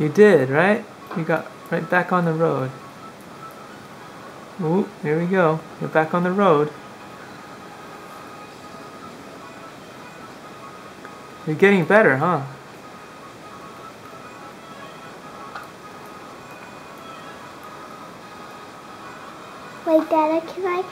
You did, right? You got right back on the road. Ooh, There we go. You're back on the road. You're getting better, huh? Wait, Dada, can I